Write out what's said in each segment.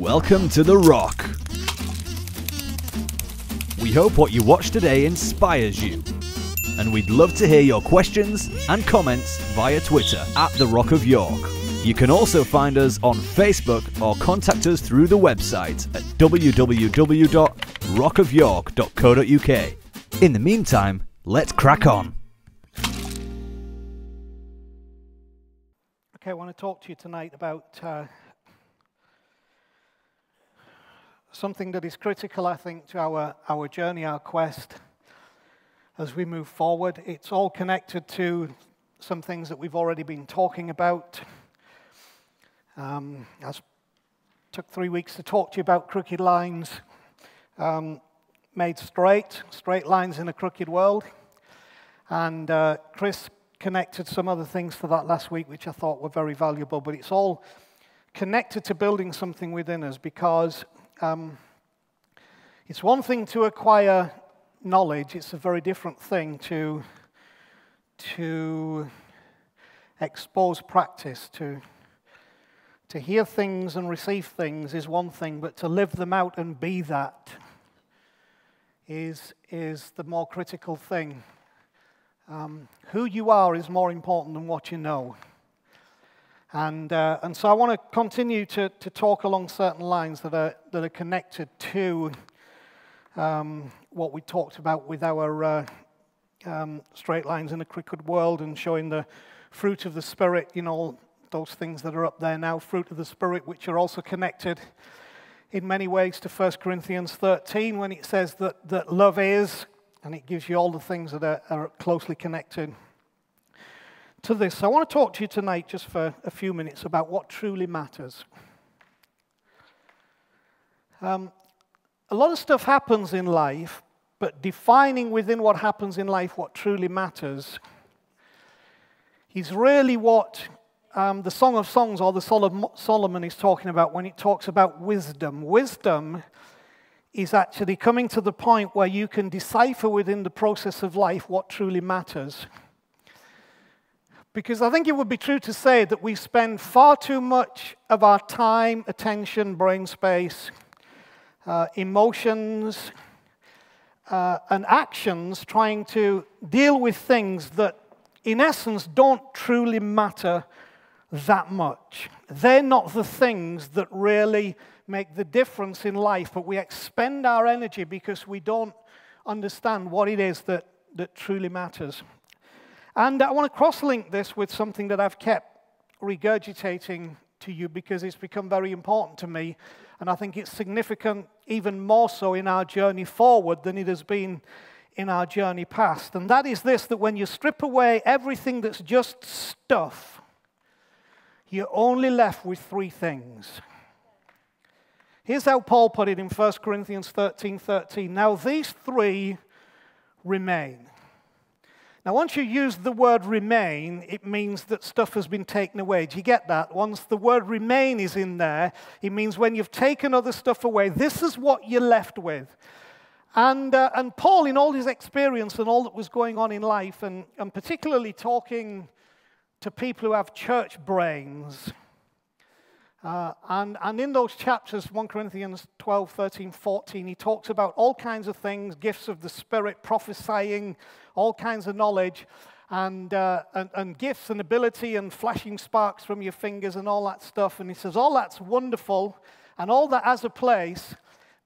Welcome to The Rock. We hope what you watch today inspires you. And we'd love to hear your questions and comments via Twitter at The Rock of York. You can also find us on Facebook or contact us through the website at www.rockofyork.co.uk. In the meantime, let's crack on. Okay, I want to talk to you tonight about uh, something that is critical, I think, to our, our journey, our quest as we move forward. It's all connected to some things that we've already been talking about. Um, I took three weeks to talk to you about crooked lines um, made straight, straight lines in a crooked world. And uh, Chris connected some other things to that last week, which I thought were very valuable, but it's all connected to building something within us because um, it's one thing to acquire knowledge, it's a very different thing to, to expose practice, to, to hear things and receive things is one thing, but to live them out and be that is, is the more critical thing. Um, who you are is more important than what you know. And, uh, and so I want to continue to, to talk along certain lines that are, that are connected to um, what we talked about with our uh, um, straight lines in a crooked world and showing the fruit of the Spirit, you know, those things that are up there now, fruit of the Spirit, which are also connected in many ways to 1 Corinthians 13 when it says that, that love is and it gives you all the things that are, are closely connected to this. I want to talk to you tonight just for a few minutes about what truly matters. Um, a lot of stuff happens in life, but defining within what happens in life what truly matters is really what um, the Song of Songs or the Solomon is talking about when it talks about wisdom. Wisdom is actually coming to the point where you can decipher within the process of life what truly matters. Because I think it would be true to say that we spend far too much of our time, attention, brain space, uh, emotions, uh, and actions trying to deal with things that, in essence, don't truly matter that much. They're not the things that really make the difference in life, but we expend our energy because we don't understand what it is that, that truly matters. And I want to cross link this with something that I've kept regurgitating to you because it's become very important to me. And I think it's significant even more so in our journey forward than it has been in our journey past. And that is this that when you strip away everything that's just stuff, you're only left with three things Here's how Paul put it in 1 Corinthians 13 13. Now, these three remain. Now, once you use the word remain, it means that stuff has been taken away. Do you get that? Once the word remain is in there, it means when you've taken other stuff away, this is what you're left with. And, uh, and Paul, in all his experience and all that was going on in life, and, and particularly talking to people who have church brains, uh, and, and in those chapters, 1 Corinthians 12, 13, 14, he talks about all kinds of things gifts of the Spirit, prophesying, all kinds of knowledge, and, uh, and, and gifts and ability, and flashing sparks from your fingers, and all that stuff. And he says, All that's wonderful, and all that has a place.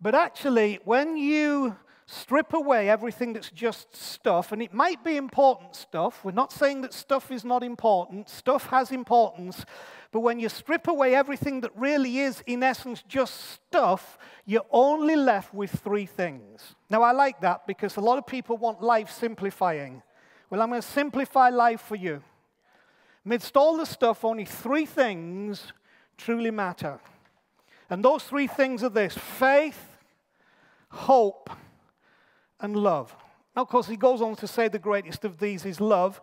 But actually, when you strip away everything that's just stuff, and it might be important stuff, we're not saying that stuff is not important, stuff has importance. But when you strip away everything that really is, in essence, just stuff, you're only left with three things. Now, I like that because a lot of people want life simplifying. Well, I'm going to simplify life for you. Amidst all the stuff, only three things truly matter. And those three things are this faith, hope, and love. Now, of course, he goes on to say the greatest of these is love.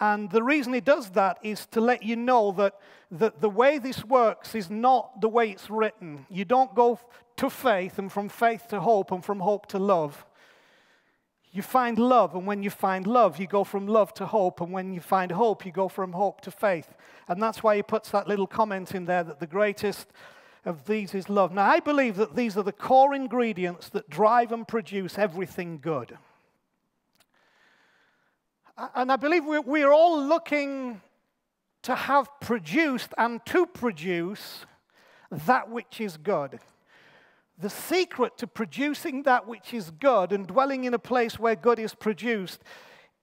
And the reason he does that is to let you know that, that the way this works is not the way it's written. You don't go to faith and from faith to hope and from hope to love. You find love, and when you find love, you go from love to hope, and when you find hope, you go from hope to faith. And that's why he puts that little comment in there that the greatest of these is love. Now, I believe that these are the core ingredients that drive and produce everything good. And I believe we're all looking to have produced and to produce that which is good. The secret to producing that which is good and dwelling in a place where good is produced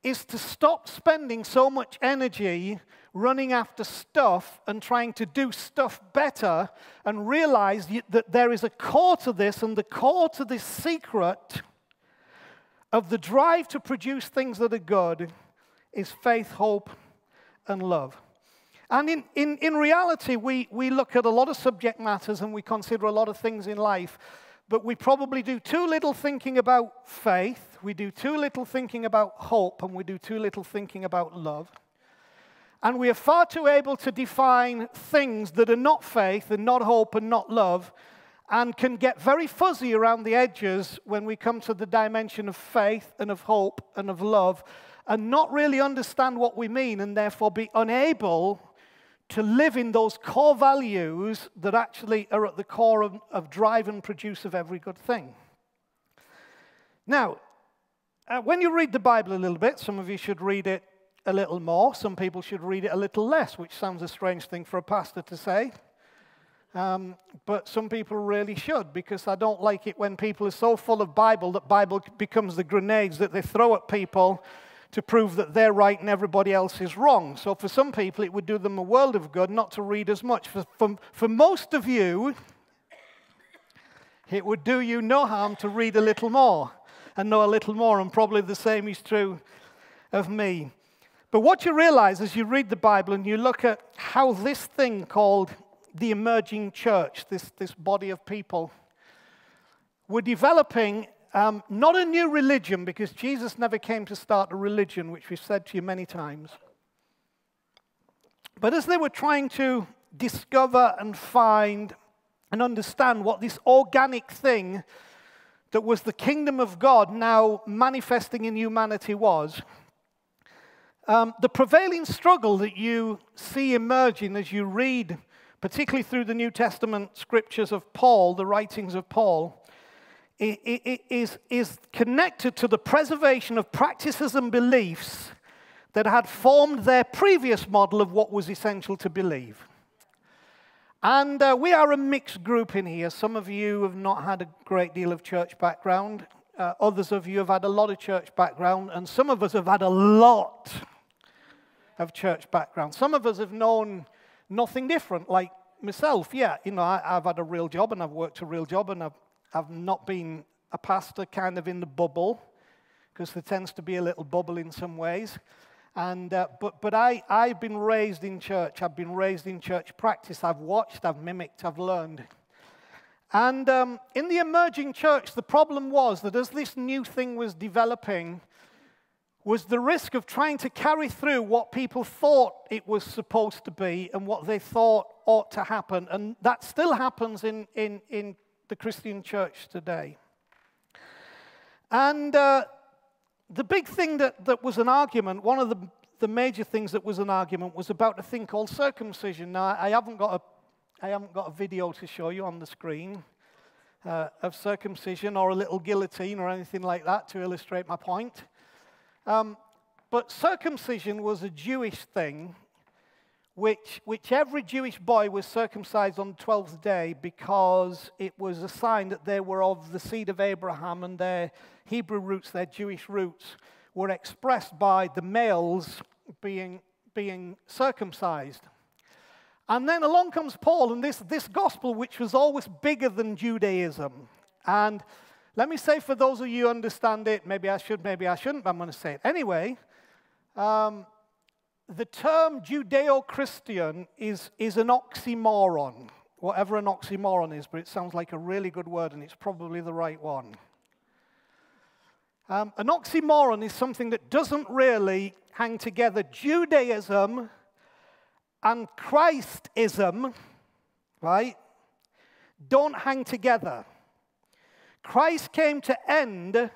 is to stop spending so much energy running after stuff and trying to do stuff better and realize that there is a core to this, and the core to this secret of the drive to produce things that are good is faith, hope, and love. And in, in, in reality, we, we look at a lot of subject matters and we consider a lot of things in life, but we probably do too little thinking about faith, we do too little thinking about hope, and we do too little thinking about love. And we are far too able to define things that are not faith and not hope and not love, and can get very fuzzy around the edges when we come to the dimension of faith and of hope and of love, and not really understand what we mean, and therefore be unable to live in those core values that actually are at the core of, of drive and produce of every good thing. Now, uh, when you read the Bible a little bit, some of you should read it a little more. Some people should read it a little less, which sounds a strange thing for a pastor to say. Um, but some people really should because I don't like it when people are so full of Bible that Bible becomes the grenades that they throw at people to prove that they're right and everybody else is wrong. So for some people, it would do them a world of good not to read as much. For, for, for most of you, it would do you no harm to read a little more and know a little more, and probably the same is true of me. But what you realize as you read the Bible and you look at how this thing called the emerging church, this, this body of people, were developing um, not a new religion, because Jesus never came to start a religion, which we've said to you many times. But as they were trying to discover and find and understand what this organic thing that was the kingdom of God now manifesting in humanity was, um, the prevailing struggle that you see emerging as you read, particularly through the New Testament scriptures of Paul, the writings of Paul, is, is connected to the preservation of practices and beliefs that had formed their previous model of what was essential to believe. And uh, we are a mixed group in here. Some of you have not had a great deal of church background. Uh, others of you have had a lot of church background. And some of us have had a lot of church background. Some of us have known nothing different, like myself. Yeah, you know, I, have had a real job and I've worked a real job and I've I've not been a pastor kind of in the bubble, because there tends to be a little bubble in some ways. And, uh, but but I, I've been raised in church. I've been raised in church practice. I've watched, I've mimicked, I've learned. And um, in the emerging church, the problem was that as this new thing was developing, was the risk of trying to carry through what people thought it was supposed to be and what they thought ought to happen. And that still happens in, in, in the Christian church today. And uh, the big thing that, that was an argument, one of the, the major things that was an argument was about a thing called circumcision. Now, I haven't got a, I haven't got a video to show you on the screen uh, of circumcision or a little guillotine or anything like that to illustrate my point. Um, but circumcision was a Jewish thing which, which every Jewish boy was circumcised on the 12th day because it was a sign that they were of the seed of Abraham and their Hebrew roots, their Jewish roots, were expressed by the males being, being circumcised. And then along comes Paul and this, this gospel, which was always bigger than Judaism. And let me say, for those of you who understand it, maybe I should, maybe I shouldn't, but I'm going to say it anyway. Um, the term Judeo Christian is, is an oxymoron, whatever an oxymoron is, but it sounds like a really good word and it's probably the right one. Um, an oxymoron is something that doesn't really hang together. Judaism and Christism, right, don't hang together. Christ came to end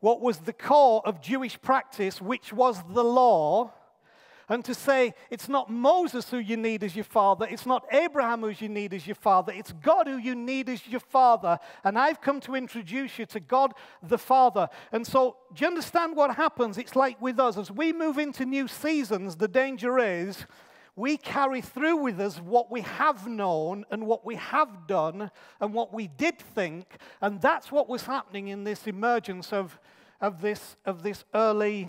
what was the core of Jewish practice, which was the law and to say it's not Moses who you need as your father, it's not Abraham who you need as your father, it's God who you need as your father. And I've come to introduce you to God the Father. And so, do you understand what happens? It's like with us, as we move into new seasons, the danger is we carry through with us what we have known and what we have done and what we did think. And that's what was happening in this emergence of, of, this, of this early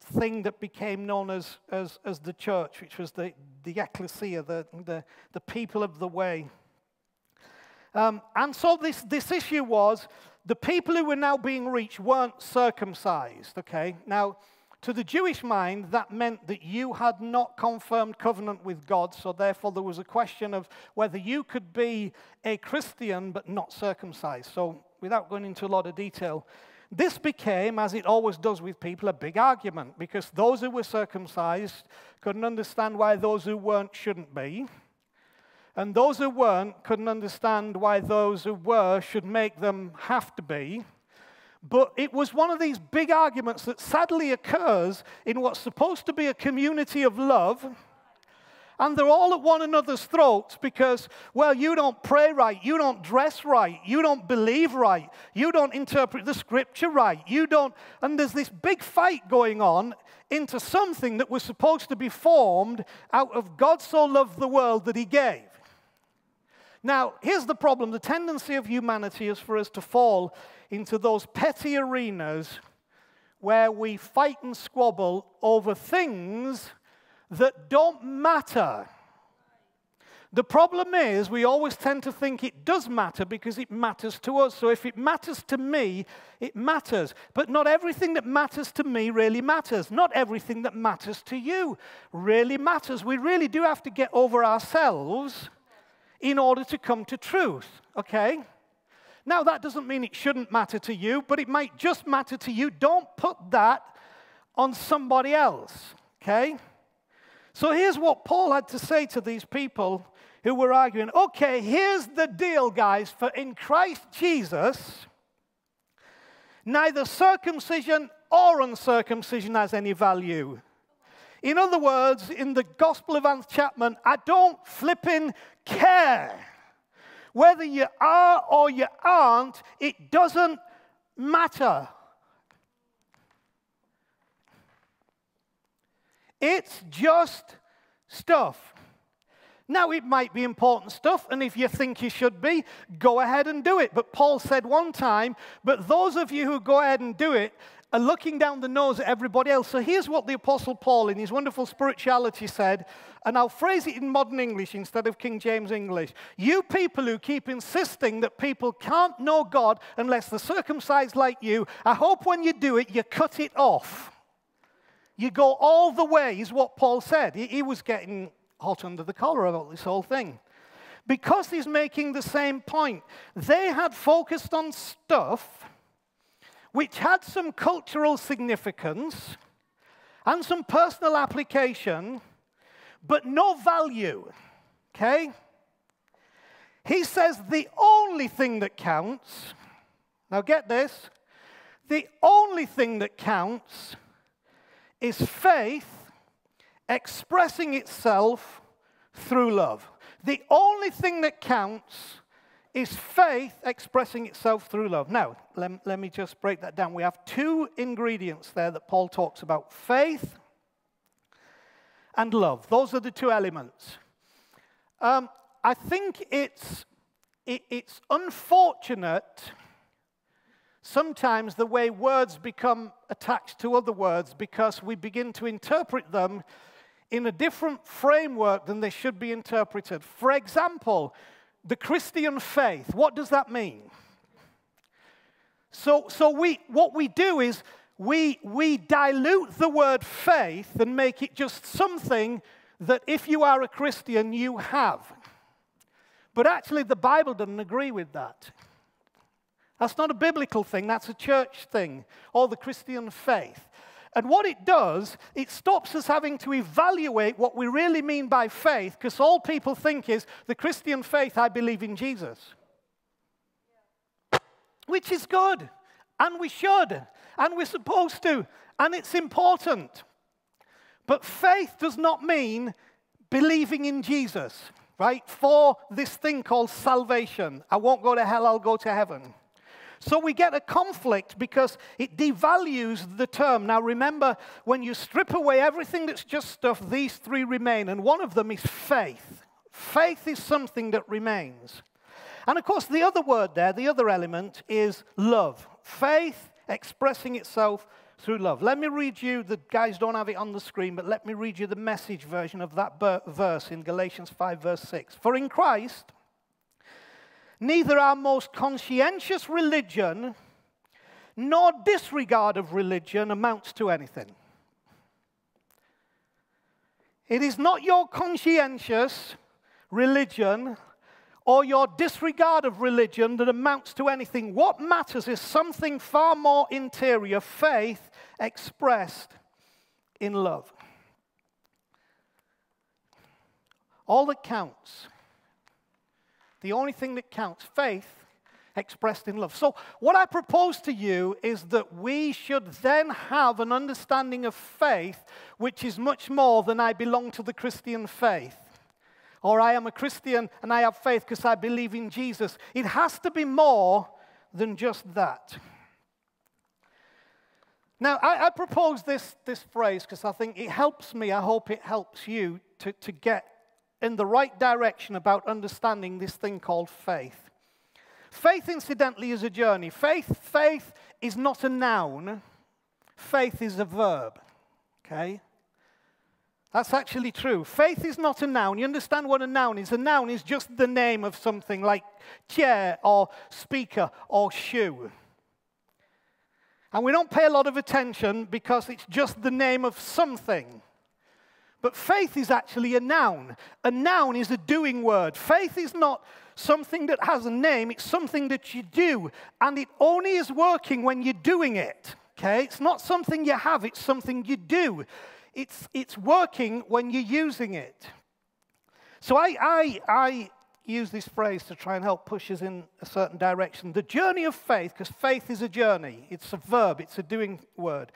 thing that became known as, as, as the church, which was the, the ecclesia, the, the, the people of the way. Um, and so this, this issue was the people who were now being reached weren't circumcised, okay? Now, to the Jewish mind, that meant that you had not confirmed covenant with God, so therefore there was a question of whether you could be a Christian but not circumcised. So, without going into a lot of detail, this became, as it always does with people, a big argument because those who were circumcised couldn't understand why those who weren't shouldn't be. And those who weren't couldn't understand why those who were should make them have to be. But it was one of these big arguments that sadly occurs in what's supposed to be a community of love. And they're all at one another's throats because, well, you don't pray right, you don't dress right, you don't believe right, you don't interpret the scripture right, you don't. And there's this big fight going on into something that was supposed to be formed out of God so loved the world that he gave. Now, here's the problem the tendency of humanity is for us to fall into those petty arenas where we fight and squabble over things that don't matter. The problem is, we always tend to think it does matter because it matters to us. So if it matters to me, it matters. But not everything that matters to me really matters. Not everything that matters to you really matters. We really do have to get over ourselves in order to come to truth, okay? Now, that doesn't mean it shouldn't matter to you, but it might just matter to you. Don't put that on somebody else, okay? So here's what Paul had to say to these people who were arguing. Okay, here's the deal, guys, for in Christ Jesus, neither circumcision or uncircumcision has any value. In other words, in the Gospel of Anth Chapman, I don't flipping care. Whether you are or you aren't, it doesn't matter. It's just stuff. Now, it might be important stuff, and if you think you should be, go ahead and do it. But Paul said one time, but those of you who go ahead and do it are looking down the nose at everybody else. So here's what the Apostle Paul, in his wonderful spirituality, said, and I'll phrase it in modern English instead of King James English. You people who keep insisting that people can't know God unless they're circumcised like you, I hope when you do it, you cut it off. You go all the way, is what Paul said. He, he was getting hot under the collar about this whole thing. Because he's making the same point. They had focused on stuff which had some cultural significance and some personal application, but no value. Okay? He says the only thing that counts, now get this, the only thing that counts is faith expressing itself through love. The only thing that counts is faith expressing itself through love. Now, let, let me just break that down. We have two ingredients there that Paul talks about faith and love. Those are the two elements. Um, I think it's, it, it's unfortunate sometimes the way words become attached to other words because we begin to interpret them in a different framework than they should be interpreted. For example, the Christian faith, what does that mean? So, so we, what we do is we, we dilute the word faith and make it just something that if you are a Christian, you have. But actually, the Bible doesn't agree with that. That's not a biblical thing, that's a church thing, or the Christian faith. And what it does, it stops us having to evaluate what we really mean by faith, because all people think is the Christian faith, I believe in Jesus. Which is good, and we should, and we're supposed to, and it's important. But faith does not mean believing in Jesus, right? For this thing called salvation. I won't go to hell, I'll go to heaven. So we get a conflict because it devalues the term. Now remember, when you strip away everything that's just stuff, these three remain, and one of them is faith. Faith is something that remains. And of course, the other word there, the other element, is love. Faith expressing itself through love. Let me read you, the guys don't have it on the screen, but let me read you the message version of that verse in Galatians 5, verse 6. For in Christ, neither our most conscientious religion nor disregard of religion amounts to anything. It is not your conscientious religion or your disregard of religion that amounts to anything. What matters is something far more interior faith expressed in love. All that counts the only thing that counts, faith expressed in love. So, what I propose to you is that we should then have an understanding of faith which is much more than I belong to the Christian faith. Or I am a Christian and I have faith because I believe in Jesus. It has to be more than just that. Now, I, I propose this, this phrase because I think it helps me. I hope it helps you to, to get in the right direction about understanding this thing called faith. Faith, incidentally, is a journey. Faith, faith is not a noun. Faith is a verb. Okay? That's actually true. Faith is not a noun. You understand what a noun is? A noun is just the name of something like chair or speaker or shoe. And we don't pay a lot of attention because it's just the name of something. But faith is actually a noun. A noun is a doing word. Faith is not something that has a name, it's something that you do. And it only is working when you're doing it. Okay? It's not something you have, it's something you do. It's, it's working when you're using it. So I, I, I use this phrase to try and help push us in a certain direction. The journey of faith, because faith is a journey, it's a verb, it's a doing word.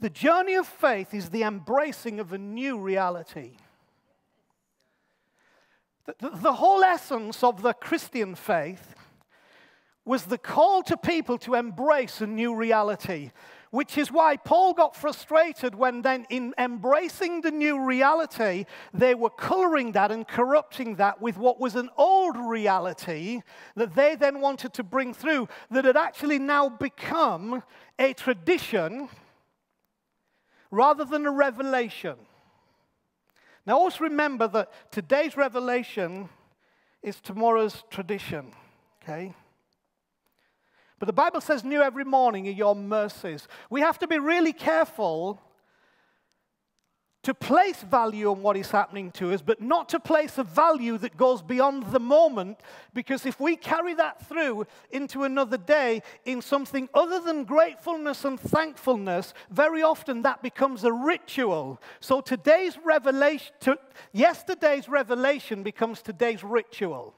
The journey of faith is the embracing of a new reality. The, the, the, whole essence of the Christian faith was the call to people to embrace a new reality, which is why Paul got frustrated when then, in embracing the new reality, they were coloring that and corrupting that with what was an old reality that they then wanted to bring through, that had actually now become a tradition rather than a revelation. Now, always remember that today's revelation is tomorrow's tradition, okay? But the Bible says, New every morning are your mercies. We have to be really careful to place value on what is happening to us, but not to place a value that goes beyond the moment, because if we carry that through into another day in something other than gratefulness and thankfulness, very often that becomes a ritual. So today's revelation, to, yesterday's revelation becomes today's ritual.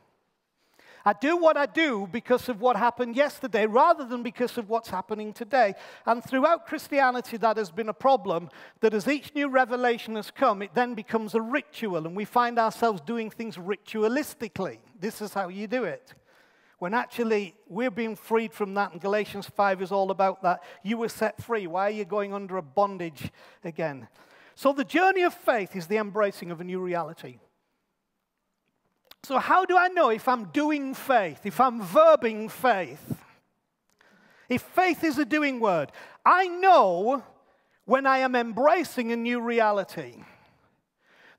I do what I do because of what happened yesterday rather than because of what's happening today. And throughout Christianity, that has been a problem that as each new revelation has come, it then becomes a ritual, and we find ourselves doing things ritualistically. This is how you do it. When actually we're being freed from that, and Galatians 5 is all about that. You were set free. Why are you going under a bondage again? So the journey of faith is the embracing of a new reality. So, how do I know if I'm doing faith, if I'm verbing faith? If faith is a doing word, I know when I am embracing a new reality.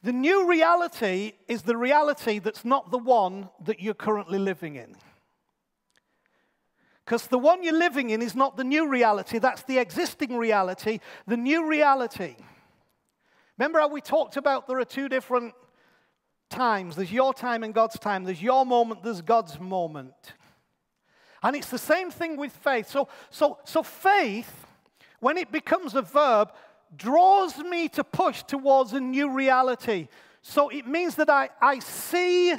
The new reality is the reality that's not the one that you're currently living in. Because the one you're living in is not the new reality, that's the existing reality. The new reality. Remember how we talked about there are two different times. There's your time and God's time. There's your moment, there's God's moment. And it's the same thing with faith. So, so, so faith, when it becomes a verb, draws me to push towards a new reality. So it means that I, I see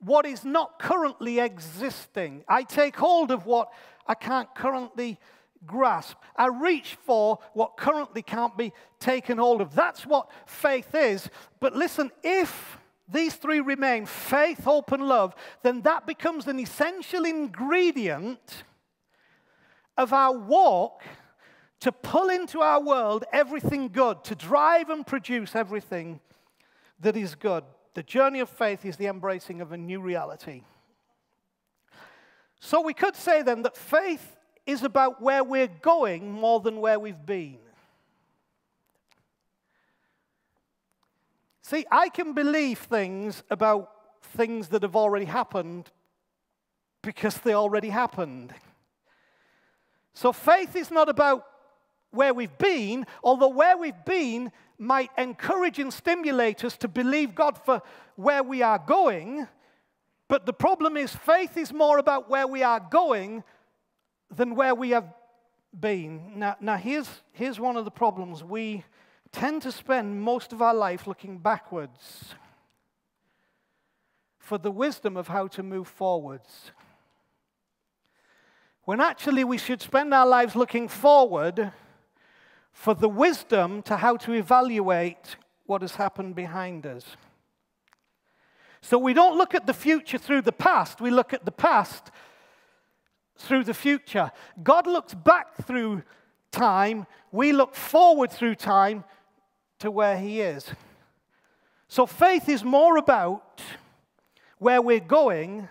what is not currently existing. I take hold of what I can't currently grasp. I reach for what currently can't be taken hold of. That's what faith is. But listen, if these three remain faith, hope, and love then that becomes an essential ingredient of our walk to pull into our world everything good, to drive and produce everything that is good. The journey of faith is the embracing of a new reality. So we could say then that faith is about where we're going more than where we've been. See, I can believe things about things that have already happened because they already happened. So faith is not about where we've been, although where we've been might encourage and stimulate us to believe God for where we are going. But the problem is, faith is more about where we are going than where we have been. Now, now here's, here's one of the problems. We tend to spend most of our life looking backwards for the wisdom of how to move forwards. When actually we should spend our lives looking forward for the wisdom to how to evaluate what has happened behind us. So we don't look at the future through the past, we look at the past through the future. God looks back through time, we look forward through time to where He is. So faith is more about where we're going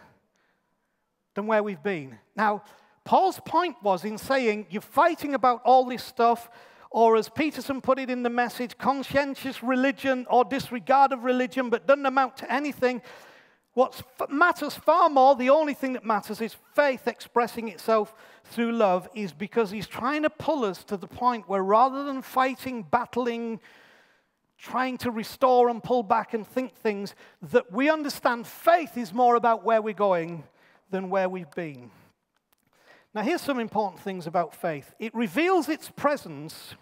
than where we've been. Now, Paul's point was in saying you're fighting about all this stuff, or as Peterson put it in the message, conscientious religion or disregard of religion, but doesn't amount to anything. What matters far more, the only thing that matters is faith expressing itself through love, is because he's trying to pull us to the point where rather than fighting, battling, trying to restore and pull back and think things, that we understand faith is more about where we're going than where we've been. Now, here's some important things about faith it reveals its presence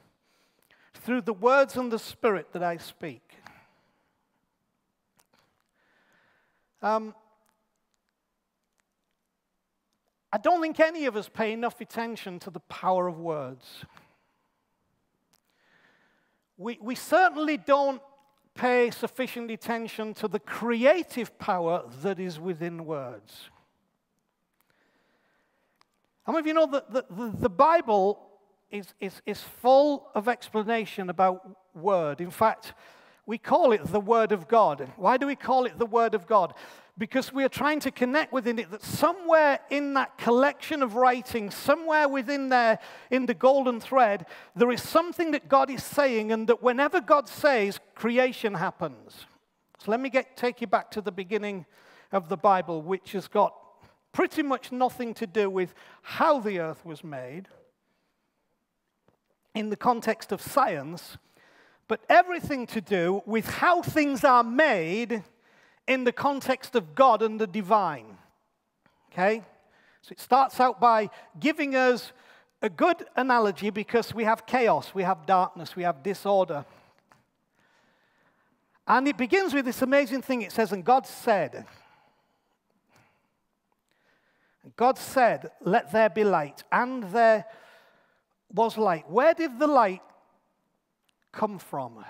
through the words and the spirit that I speak. Um, I don't think any of us pay enough attention to the power of words. We, we certainly don't pay sufficient attention to the creative power that is within words. How many of you know that the, the, the Bible is, is, is full of explanation about word? In fact, we call it the Word of God. Why do we call it the Word of God? Because we are trying to connect within it that somewhere in that collection of writings, somewhere within there in the golden thread, there is something that God is saying, and that whenever God says, creation happens. So let me get, take you back to the beginning of the Bible, which has got pretty much nothing to do with how the earth was made in the context of science, but everything to do with how things are made in the context of God and the divine. Okay? So it starts out by giving us a good analogy because we have chaos, we have darkness, we have disorder. And it begins with this amazing thing it says, and God said, God said, Let there be light, and there was light. Where did the light come from?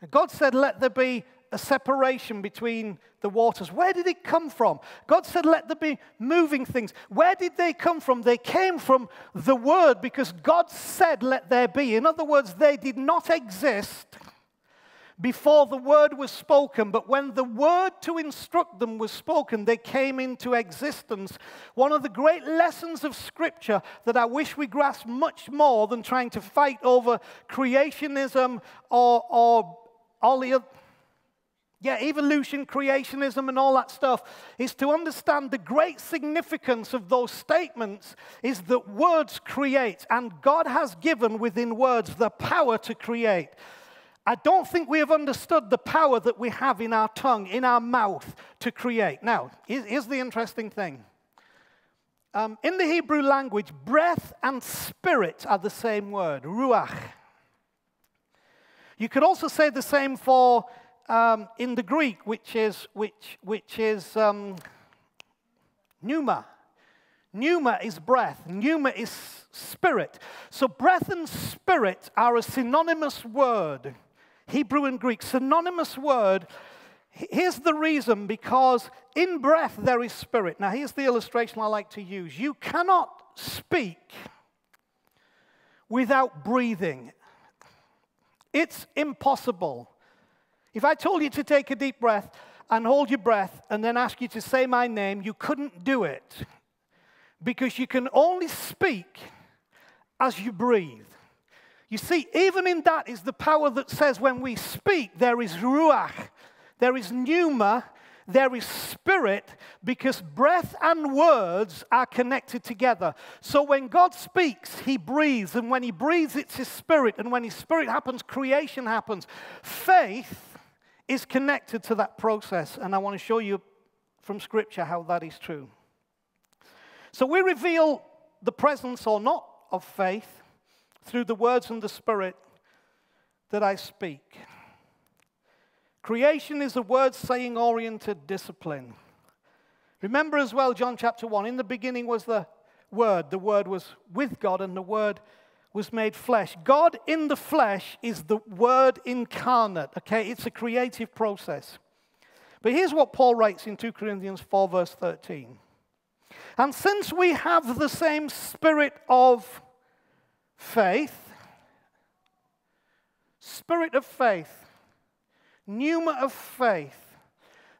And God said, Let there be a separation between the waters. Where did it come from? God said, Let there be moving things. Where did they come from? They came from the Word because God said, Let there be. In other words, they did not exist before the word was spoken, but when the word to instruct them was spoken, they came into existence. One of the great lessons of Scripture that I wish we grasped much more than trying to fight over creationism or, or all the other. Yeah, evolution, creationism, and all that stuff is to understand the great significance of those statements is that words create, and God has given within words the power to create. I don't think we have understood the power that we have in our tongue, in our mouth to create. Now, here's the interesting thing. Um, in the Hebrew language, breath and spirit are the same word, ruach. You could also say the same for um, in the Greek, which is, which, which is um, pneuma. Pneuma is breath, pneuma is spirit. So breath and spirit are a synonymous word. Hebrew and Greek, synonymous word. Here's the reason because in breath there is spirit. Now, here's the illustration I like to use. You cannot speak without breathing, it's impossible. If I told you to take a deep breath and hold your breath and then ask you to say my name, you couldn't do it because you can only speak as you breathe. You see, even in that is the power that says when we speak, there is ruach, there is pneuma, there is spirit, because breath and words are connected together. So when God speaks, He breathes, and when He breathes, it's His spirit, and when His spirit happens, creation happens. Faith is connected to that process, and I want to show you from Scripture how that is true. So we reveal the presence or not of faith through the words and the spirit that I speak. Creation is a word saying oriented discipline. Remember as well, John chapter 1 in the beginning was the Word. The Word was with God, and the Word was made flesh. God in the flesh is the Word incarnate, okay? It's a creative process. But here's what Paul writes in 2 Corinthians 4, verse 13. And since we have the same spirit of faith, spirit of faith, pneuma of faith,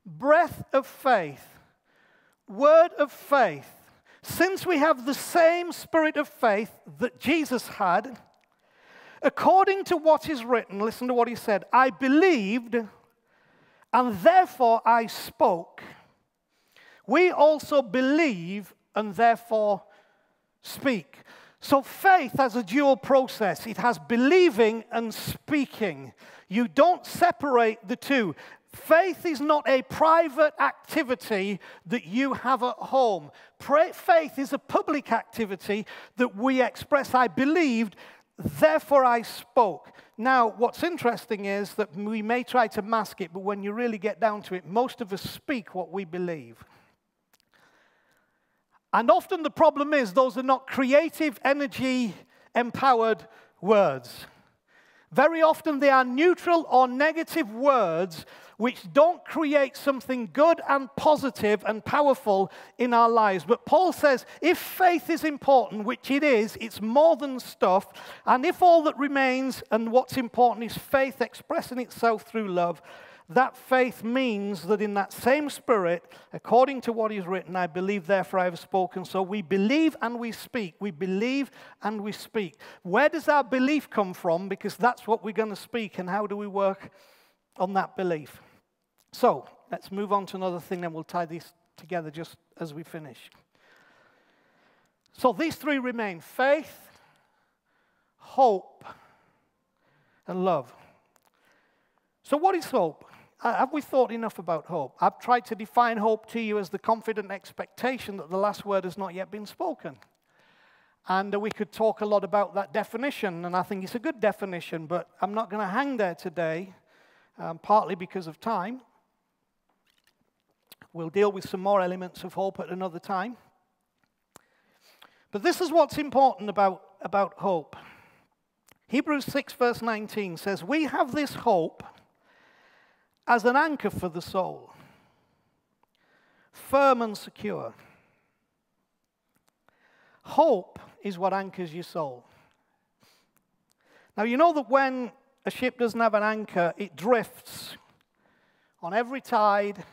breath of faith, word of faith, since we have the same spirit of faith that Jesus had, according to what is written, listen to what he said I believed, and therefore I spoke. We also believe and therefore speak. So faith has a dual process it has believing and speaking. You don't separate the two. Faith is not a private activity that you have at home. faith is a public activity that we express. I believed, therefore I spoke. Now, what's interesting is that we may try to mask it, but when you really get down to it, most of us speak what we believe. And often the problem is those are not creative, energy empowered words. Very often they are neutral or negative words which don't create something good and positive and powerful in our lives. But Paul says if faith is important, which it is, it's more than stuff, and if all that remains and what's important is faith expressing itself through love, that faith means that in that same spirit, according to what is written, I believe, therefore I have spoken. So we believe and we speak. We believe and we speak. Where does our belief come from? Because that's what we're going to speak. And how do we work on that belief? So let's move on to another thing, and we'll tie these together just as we finish. So these three remain faith, hope, and love. So, what is hope? Uh, have we thought enough about hope? I've tried to define hope to you as the confident expectation that the last word has not yet been spoken. And uh, we could talk a lot about that definition, and I think it's a good definition, but I'm not going to hang there today, um, partly because of time. We'll deal with some more elements of hope at another time. But this is what's important about, about hope. Hebrews 6, verse 19 says, We have this hope as an anchor for the soul, firm and secure. Hope is what anchors your soul. Now, you know that when a ship doesn't have an anchor, it drifts on every tide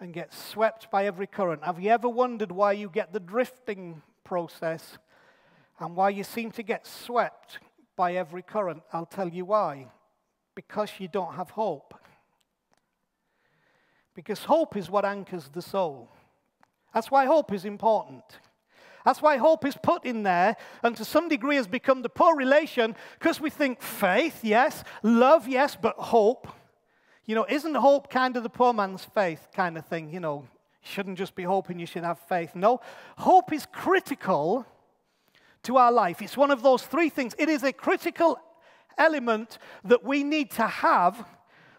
and gets swept by every current. Have you ever wondered why you get the drifting process and why you seem to get swept by every current? I'll tell you why. Because you don't have hope. Because hope is what anchors the soul. That's why hope is important. That's why hope is put in there and to some degree has become the poor relation because we think faith, yes, love, yes, but hope. You know, isn't hope kind of the poor man's faith kind of thing? You know, you shouldn't just be hoping, you should have faith. No, hope is critical to our life. It's one of those three things. It is a critical element that we need to have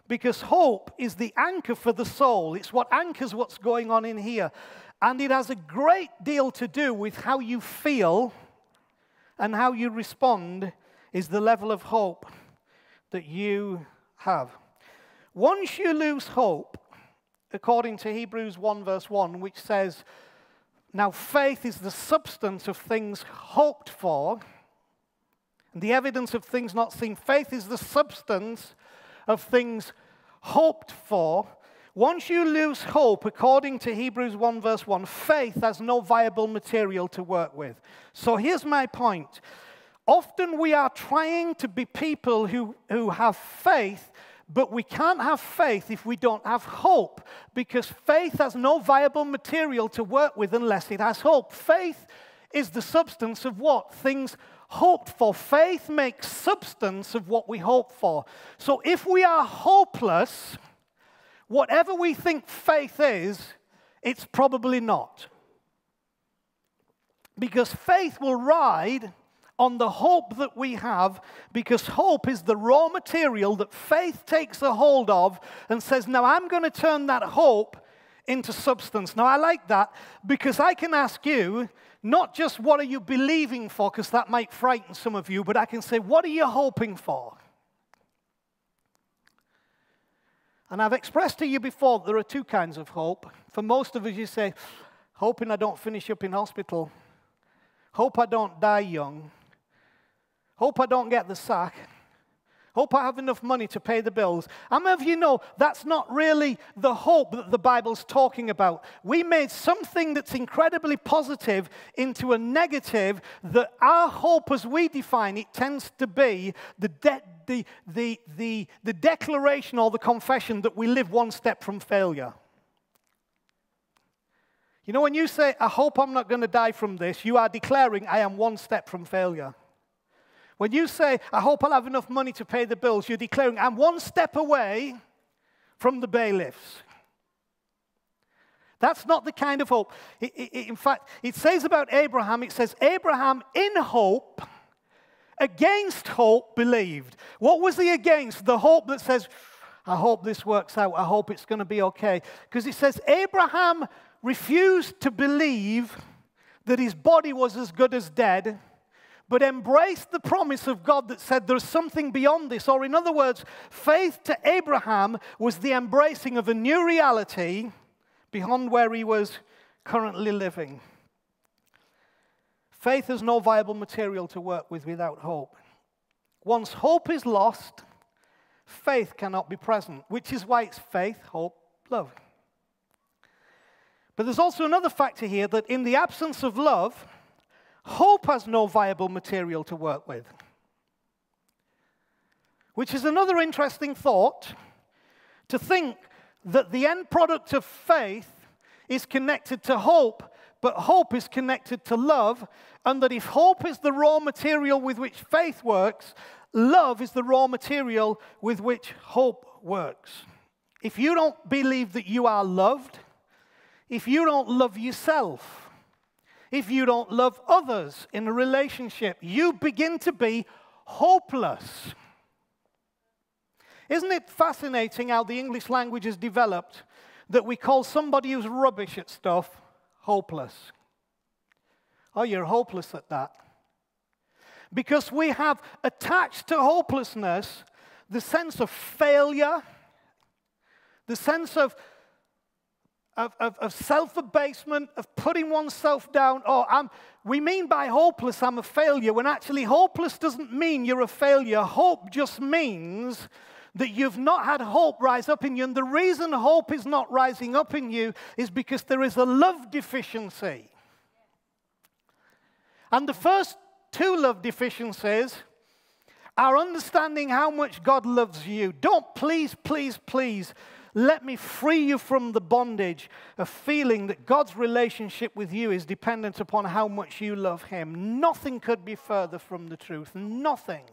because hope is the anchor for the soul. It's what anchors what's going on in here. And it has a great deal to do with how you feel and how you respond, is the level of hope that you have. Once you lose hope, according to Hebrews 1, verse 1, which says, Now faith is the substance of things hoped for, and the evidence of things not seen. Faith is the substance of things hoped for. Once you lose hope, according to Hebrews 1, verse 1, faith has no viable material to work with. So here's my point. Often we are trying to be people who, who have faith, but we can't have faith if we don't have hope, because faith has no viable material to work with unless it has hope. Faith is the substance of what? Things hoped for. Faith makes substance of what we hope for. So if we are hopeless, whatever we think faith is, it's probably not. Because faith will ride on the hope that we have, because hope is the raw material that faith takes a hold of and says, Now I'm going to turn that hope into substance. Now I like that because I can ask you, not just what are you believing for, because that might frighten some of you, but I can say, What are you hoping for? And I've expressed to you before there are two kinds of hope. For most of us, you say, hoping I don't finish up in hospital, hope I don't die young, hope I don't get the sack, hope I have enough money to pay the bills. How many of you know that's not really the hope that the Bible's talking about? We made something that's incredibly positive into a negative that our hope as we define it tends to be the the, the, the, the declaration or the confession that we live one step from failure. You know, when you say, I hope I'm not going to die from this, you are declaring, I am one step from failure. When you say, I hope I'll have enough money to pay the bills, you're declaring, I'm one step away from the bailiffs. That's not the kind of hope. In fact, it says about Abraham, it says, Abraham in hope against hope believed. What was he against? The hope that says, I hope this works out. I hope it's going to be okay. Because it says Abraham refused to believe that his body was as good as dead, but embraced the promise of God that said there's something beyond this. Or, in other words, faith to Abraham was the embracing of a new reality beyond where he was currently living. Faith has no viable material to work with without hope. Once hope is lost, faith cannot be present, which is why it's faith, hope, love. But there's also another factor here that in the absence of love, hope has no viable material to work with. Which is another interesting thought to think that the end product of faith is connected to hope but hope is connected to love, and that if hope is the raw material with which faith works, love is the raw material with which hope works. If you don't believe that you are loved, if you don't love yourself, if you don't love others in a relationship, you begin to be hopeless. Isn't it fascinating how the English language has developed that we call somebody who's rubbish at stuff hopeless. Oh, you're hopeless at that. Because we have attached to hopelessness the sense of failure, the sense of, of, of, of self abasement, of putting oneself down. Oh, I'm, we mean by hopeless, I'm a failure, when actually hopeless doesn't mean you're a failure. Hope just means that you've not had hope rise up in you. And the reason hope is not rising up in you is because there is a love deficiency. And the first two love deficiencies are understanding how much God loves you. Don't please, please, please let me free you from the bondage of feeling that God's relationship with you is dependent upon how much you love Him. Nothing could be further from the truth. Nothing.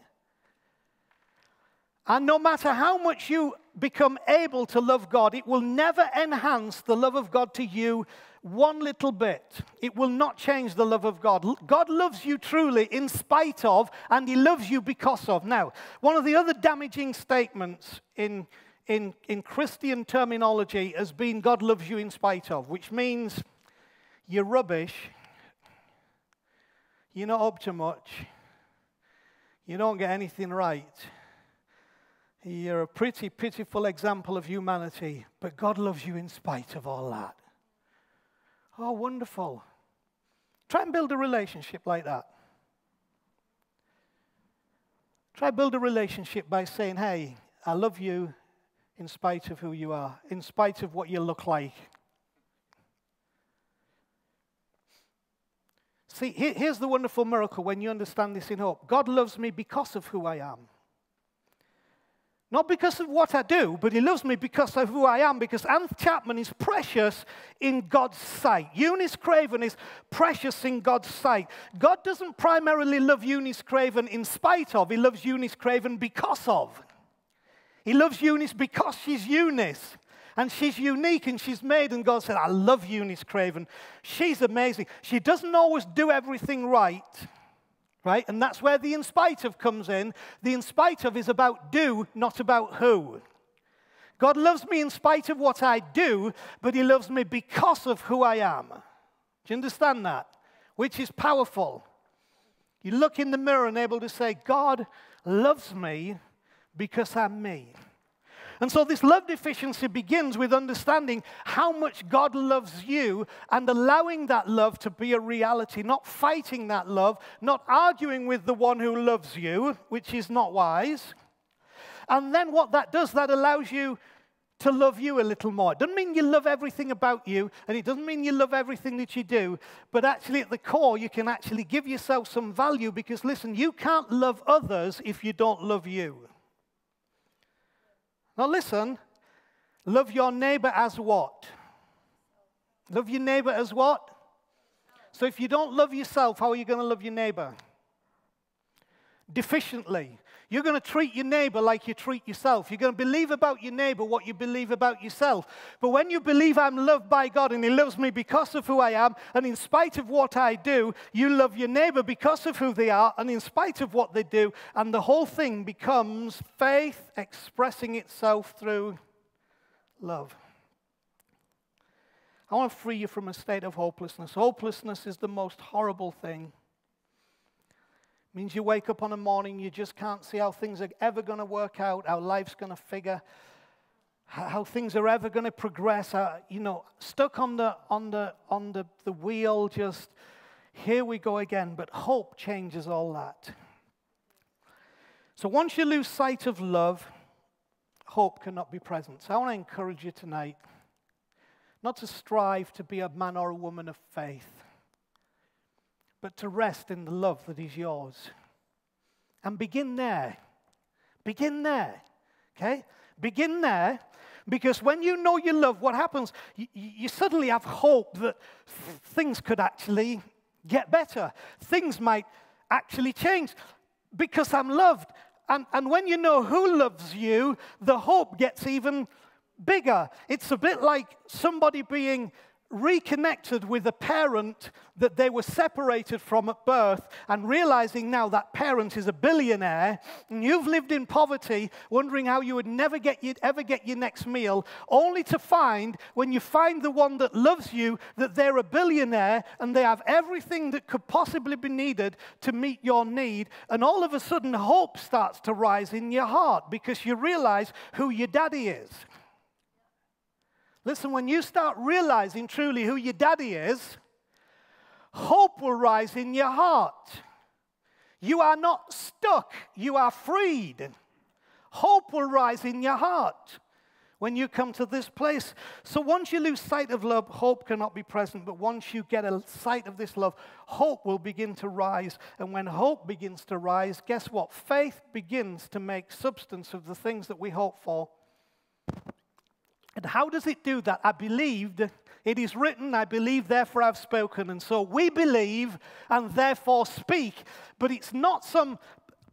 And no matter how much you become able to love God, it will never enhance the love of God to you one little bit. It will not change the love of God. God loves you truly in spite of, and He loves you because of. Now, one of the other damaging statements in, in, in Christian terminology as being God loves you in spite of, which means you're rubbish, you're not up to much, you don't get anything right. You're a pretty pitiful example of humanity, but God loves you in spite of all that. Oh, wonderful. Try and build a relationship like that. Try build a relationship by saying, hey, I love you in spite of who you are, in spite of what you look like. See, here's the wonderful miracle when you understand this in hope God loves me because of who I am. Not because of what I do, but He loves me because of who I am. Because Anth Chapman is precious in God's sight. Eunice Craven is precious in God's sight. God doesn't primarily love Eunice Craven in spite of, He loves Eunice Craven because of. He loves Eunice because she's Eunice. And she's unique and she's made, and God said, I love Eunice Craven. She's amazing. She doesn't always do everything right, right? And that's where the in spite of comes in. The in spite of is about do, not about who. God loves me in spite of what I do, but He loves me because of who I am. Do you understand that? Which is powerful. You look in the mirror and able to say, God loves me because I'm me. And so, this love deficiency begins with understanding how much God loves you and allowing that love to be a reality, not fighting that love, not arguing with the one who loves you, which is not wise. And then, what that does, that allows you to love you a little more. It doesn't mean you love everything about you, and it doesn't mean you love everything that you do, but actually, at the core, you can actually give yourself some value because, listen, you can't love others if you don't love you. Now listen, love your neighbor as what? Love your neighbor as what? So if you don't love yourself, how are you going to love your neighbor? Deficiently. You're going to treat your neighbor like you treat yourself. You're going to believe about your neighbor what you believe about yourself. But when you believe I'm loved by God and He loves me because of who I am, and in spite of what I do, you love your neighbor because of who they are, and in spite of what they do, and the whole thing becomes faith expressing itself through love. I want to free you from a state of hopelessness. Hopelessness is the most horrible thing means you wake up on a morning, you just can't see how things are ever going to work out, how life's going to figure, how things are ever going to progress. How, you know, stuck on the on the on the, the wheel, just here we go again. But hope changes all that. So once you lose sight of love, hope cannot be present. So I want to encourage you tonight not to strive to be a man or a woman of faith but to rest in the love that is yours. And begin there. Begin there. Okay? Begin there. Because when you know you love, what happens? You, you suddenly have hope that things could actually get better. Things might actually change because I'm loved. And, and when you know who loves you, the hope gets even bigger. It's a bit like somebody being reconnected with a parent that they were separated from at birth and realizing now that parent is a billionaire and you've lived in poverty wondering how you would never get you'd ever get your next meal only to find when you find the one that loves you that they're a billionaire and they have everything that could possibly be needed to meet your need. And all of a sudden hope starts to rise in your heart because you realize who your daddy is Listen, when you start realizing truly who your daddy is, hope will rise in your heart. You are not stuck, you are freed. Hope will rise in your heart when you come to this place. So once you lose sight of love, hope cannot be present. But once you get a sight of this love, hope will begin to rise. And when hope begins to rise, guess what? Faith begins to make substance of the things that we hope for. How does it do that? I believed, it is written, I believe, therefore I've spoken. And so we believe and therefore speak. But it's not some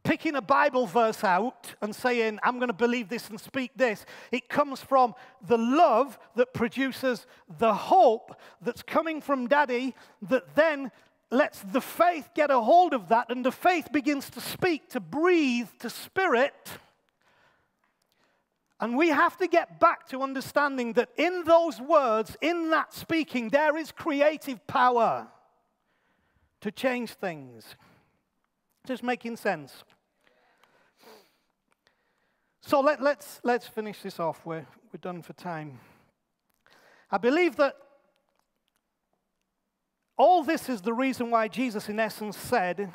picking a Bible verse out and saying, I'm going to believe this and speak this. It comes from the love that produces the hope that's coming from Daddy that then lets the faith get a hold of that, and the faith begins to speak, to breathe, to spirit And we have to get back to understanding that in those words, in that speaking, there is creative power to change things. Just making sense. So let, us let's, let's finish this off. We're, we're done for time. I believe that all this is the reason why Jesus, in essence, said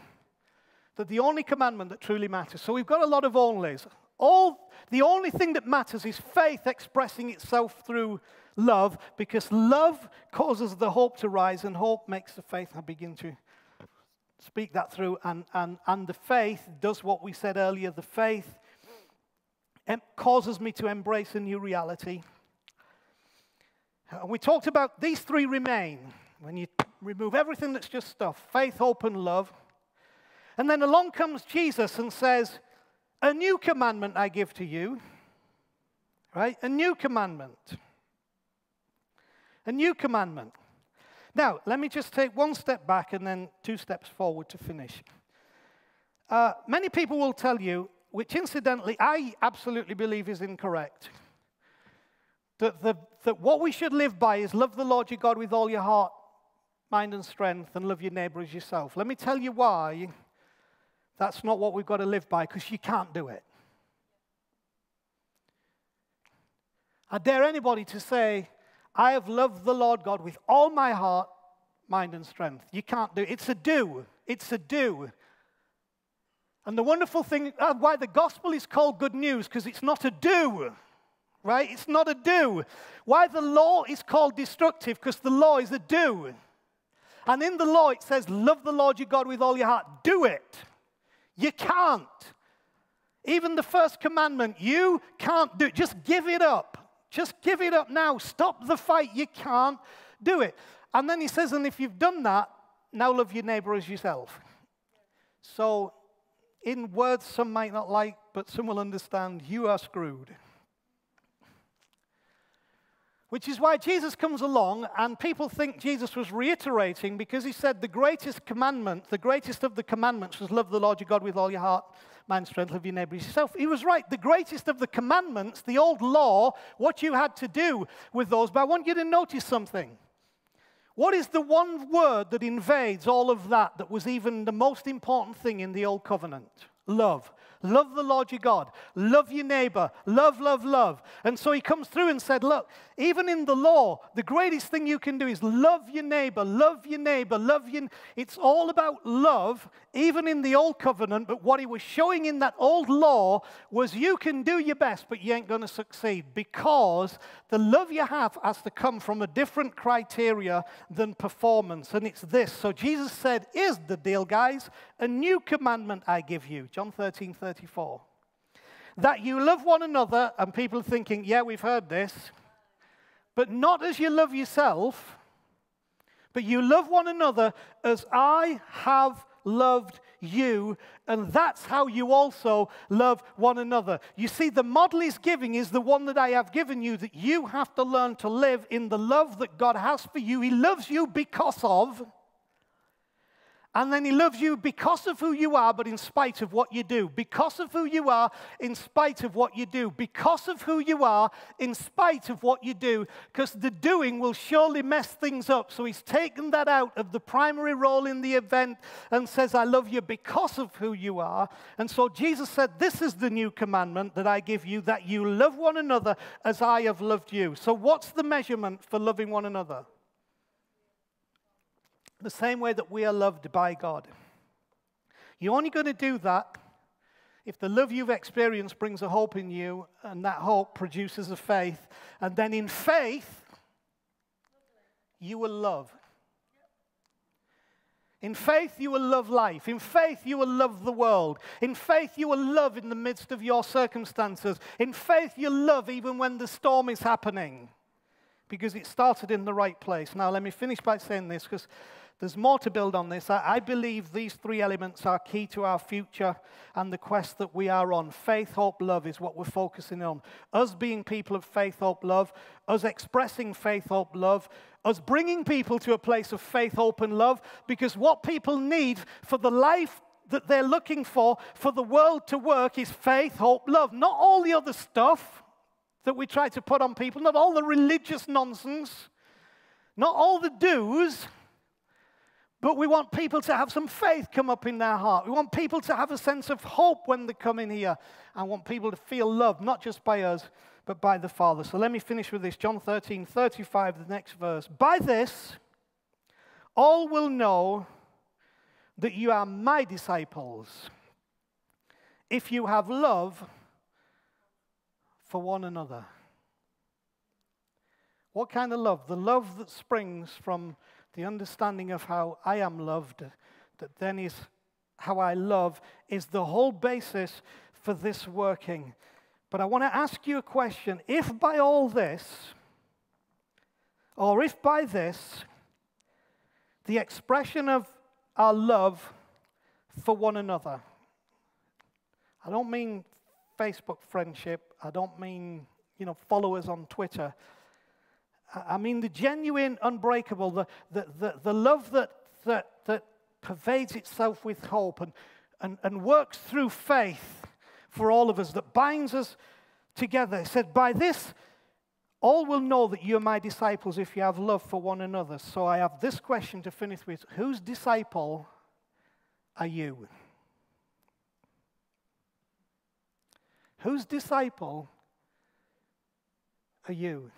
that the only commandment that truly matters. So we've got a lot of onlys. All, the only thing that matters is faith expressing itself through love, because love causes the hope to rise, and hope makes the faith. I begin to speak that through, and, and, and the faith does what we said earlier. The faith causes me to embrace a new reality. And we talked about these three remain. When you remove everything that's just stuff faith, hope, and love. And then along comes Jesus and says, A new commandment I give to you. Right? A new commandment. A new commandment. Now, let me just take one step back and then two steps forward to finish. Uh, many people will tell you, which incidentally I absolutely believe is incorrect, that, the, that what we should live by is love the Lord your God with all your heart, mind, and strength, and love your neighbor as yourself. Let me tell you why that's not what we've got to live by, because you can't do it. I dare anybody to say, I have loved the Lord God with all my heart, mind, and strength. You can't do it. It's a do. It's a do. And the wonderful thing, uh, why the gospel is called good news, because it's not a do, right? It's not a do. Why the law is called destructive, because the law is a do. And in the law, it says, Love the Lord your God with all your heart. Do it. You can't. Even the first commandment, you can't do it. Just give it up. Just give it up now. Stop the fight. You can't do it. And then he says, and if you've done that, now love your neighbor as yourself. So, in words some might not like, but some will understand, you are screwed. Which is why Jesus comes along, and people think Jesus was reiterating because he said the greatest commandment, the greatest of the commandments was love the Lord your God with all your heart, mind, strength, love your neighbor as yourself. He was right. The greatest of the commandments, the old law, what you had to do with those. But I want you to notice something. What is the one word that invades all of that that was even the most important thing in the old covenant? Love. Love the Lord your God. Love your neighbor. Love, love, love. And so he comes through and said, Look, even in the law, the greatest thing you can do is love your neighbor, love your neighbor, love your. It's all about love, even in the old covenant. But what he was showing in that old law was you can do your best, but you ain't going to succeed because the love you have has to come from a different criteria than performance. And it's this. So Jesus said, Is the deal, guys? A new commandment I give you. John 13, 13. 34. That you love one another, and people thinking, yeah, we've heard this, but not as you love yourself, but you love one another as I have loved you, and that's how you also love one another. You see, the model he's giving is the one that I have given you, that you have to learn to live in the love that God has for you. He loves you because of and then he loves you because of who you are, but in spite of what you do. Because of who you are, in spite of what you do. Because of who you are, in spite of what you do. Because the doing will surely mess things up. So he's taken that out of the primary role in the event and says, I love you because of who you are. And so Jesus said, This is the new commandment that I give you, that you love one another as I have loved you. So what's the measurement for loving one another? The same way that we are loved by God. You're only going to do that if the love you've experienced brings a hope in you, and that hope produces a faith. And then in faith, you will love. In faith, you will love life. In faith, you will love the world. In faith, you will love in the midst of your circumstances. In faith, you'll love even when the storm is happening because it started in the right place. Now, let me finish by saying this because there's more to build on this. I, I, believe these three elements are key to our future and the quest that we are on. Faith, hope, love is what we're focusing on. Us being people of faith, hope, love, us expressing faith, hope, love, us bringing people to a place of faith, hope, and love, because what people need for the life that they're looking for, for the world to work, is faith, hope, love. Not all the other stuff. that we try to put on people, not all the religious nonsense, not all the do's, but we want people to have some faith come up in their heart. We want people to have a sense of hope when they come in here. I want people to feel loved, not just by us, but by the Father. So let me finish with this John 13, 35, the next verse. By this, all will know that you are my disciples if you have love for one another. What kind of love? The love that springs from the understanding of how I am loved, that then is how I love, is the whole basis for this working. But I want to ask you a question. If by all this, or if by this, the expression of our love for one another, I don't mean Facebook friendship, I don't mean, you know, followers on Twitter. I mean the genuine, unbreakable, the, the, the, the love that, that, that pervades itself with hope and, and, and works through faith for all of us, that binds us together. He said, By this, all will know that you're my disciples if you have love for one another. So I have this question to finish with Whose disciple are you? Whose disciple are you?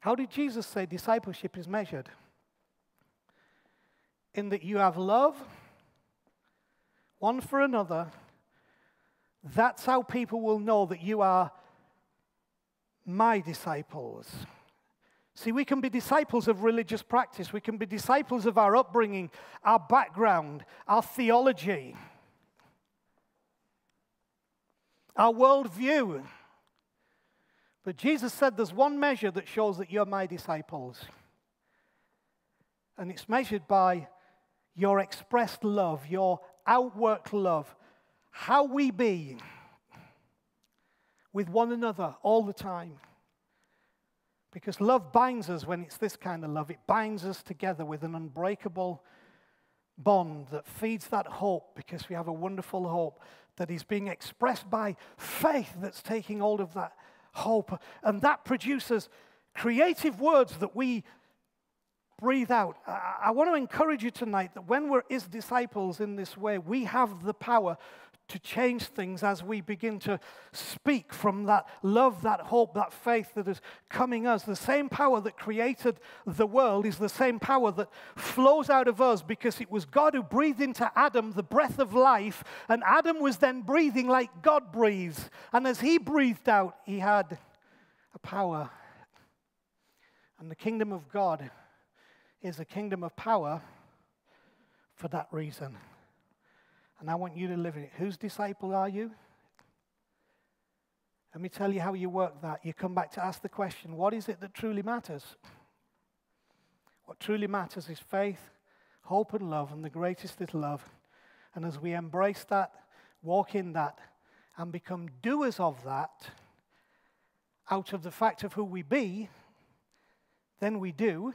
How did Jesus say discipleship is measured? In that you have love one for another. That's how people will know that you are my disciples. See, we can be disciples of religious practice, we can be disciples of our upbringing, our background, our theology, our worldview. But Jesus said there's one measure that shows that you're my disciples. And it's measured by your expressed love, your outworked love, how we be with one another all the time. Because love binds us when it's this kind of love. It binds us together with an unbreakable bond that feeds that hope because we have a wonderful hope that is being expressed by faith that's taking hold of that hope. And that produces creative words that we breathe out. I want to encourage you tonight that when we're His disciples in this way, we have the power to change things as we begin to speak from that love, that hope, that faith that is coming us. The same power that created the world is the same power that flows out of us because it was God who breathed into Adam the breath of life, and Adam was then breathing like God breathes. And as he breathed out, he had a power. And the kingdom of God is a kingdom of power for that reason. And I want you to live in it. Whose disciple are you? Let me tell you how you work that. You come back to ask the question what is it that truly matters? What truly matters is faith, hope, and love, and the greatest is love. And as we embrace that, walk in that, and become doers of that, out of the fact of who we be, then we do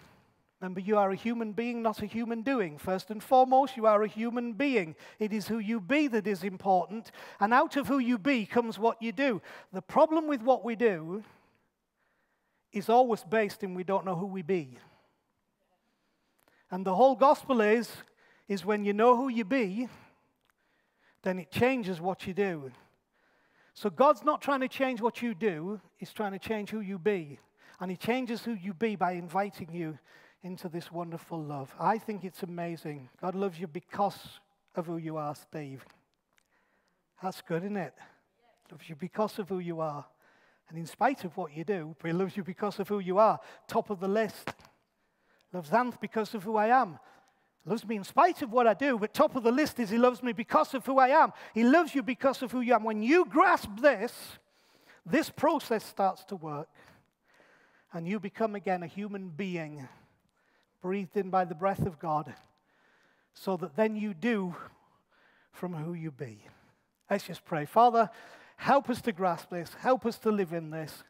Remember, you are a human being, not a human doing. First and foremost, you are a human being. It is who you be that is important, and out of who you be comes what you do. The problem with what we do is always based in we don't know who we be. And the whole gospel is, is when you know who you be, then it changes what you do. So God's not trying to change what you do, He's trying to change who you be. And He changes who you be by inviting you into this wonderful love. I think it's amazing. God loves you because of who you are, Steve. That's good, isn't it? Loves you because of who you are. And in spite of what you do, but he loves you because of who you are. Top of the list. Loves Anth because of who I am. Loves me in spite of what I do, but top of the list is he loves me because of who I am. He loves you because of who you are. When you grasp this, this process starts to work. And you become again a human being breathed in by the breath of God, so that then you do from who you be. Let's just pray. Father, help us to grasp this, help us to live in this.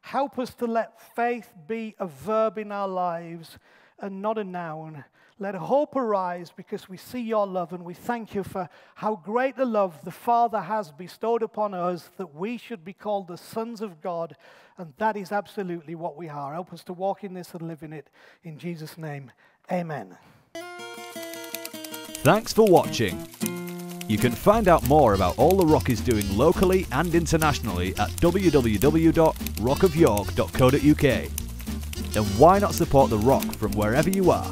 Help us to let faith be a verb in our lives and not a noun. Let hope arise because we see your love and we thank you for how great the love the Father has bestowed upon us that we should be called the sons of God. And that is absolutely what we are. Help us to walk in this and live in it. In Jesus' name, amen. Thanks for watching. You can find out more about all The Rock is doing locally and internationally at www.rockofyork.co.uk. And why not support The Rock from wherever you are?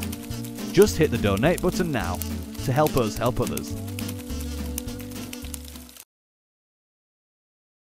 Just hit the donate button now to help us help others.